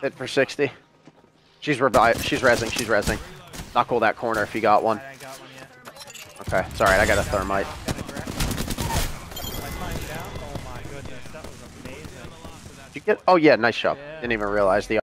Hit for 60. She's revive. She's resing. She's resing. Knuckle that corner if you got one. Okay, it's alright. I got a thermite. Oh. Did you get? Oh yeah, nice job. Didn't even realize the